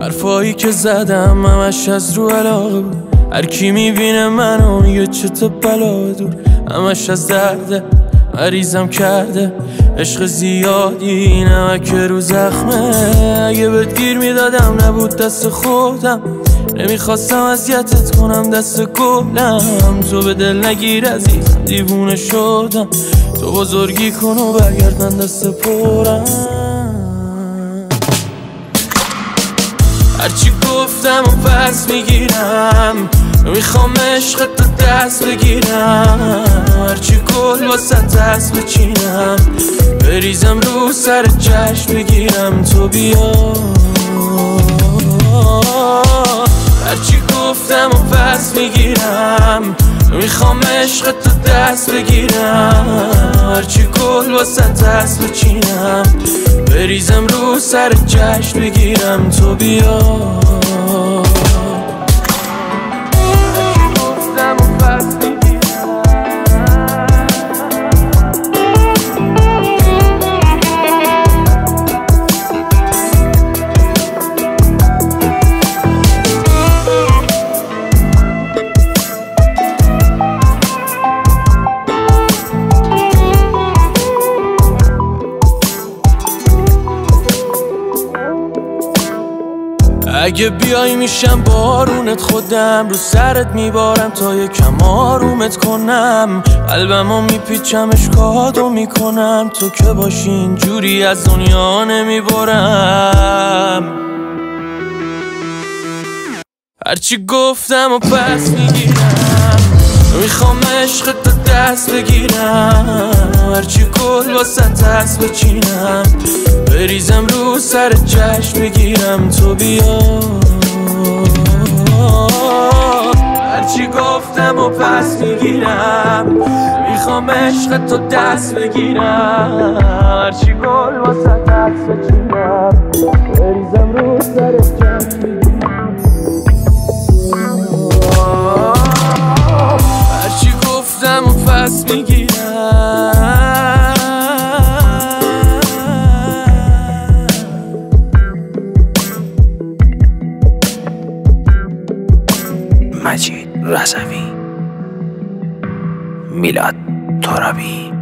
حرفایی که زدم همش از رو علاقه بود. هر کی می‌بینه منو یه چت بلا دور. همش از درده مریضم کرده. عشق زیادی نمک رو زخمه. اگه بهت گیر می‌دادم نبود دست خودم. نمی‌خواستم اذیتت کنم دست گلم. تو به دل نگیر عزیزم دیوونه شدم. تو بزرگی کن و برگرد من دست پرم. هرچی گفتم و پس می‌گیرم. می‌خوام عشق تو دست بگیرم. هرچی گل واسه دست بچینم. بریزم رو سر چشم بگیرم. تو بیا. می‌خوام عشق تو دست بگیرم. هرچی گل واسه دست بچینم. بریزم رو سر چشم بگیرم. تو بیا. اگه بیای میشم بارونت خودم رو سرت میبارم تا یکم آرومت کنم. قلبمو میپیچم اشکادو می‌کنم. تو که باشی جوری از دنیا نمی‌برم. هرچی گفتم و پس می‌گیرم. می‌خوام عشق تو دست بگیرم. هرچی گل واسه دست بچینم. بریزم رو سر چشم بگیرم. تو بیا. هرچی گفتم و پس می‌گیرم. می‌خوام عشق تو دست بگیرم. هرچی گل واسه دست بچینم. بریزم رو سر چشم بگیرم. هرچی گفتم و پس می‌گیرم. مجید رزوی میلاد ترابی.